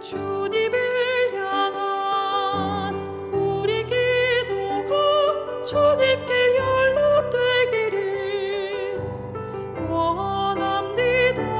주님을 향한 우리 기도가 주님께 연락되기를 원합니다.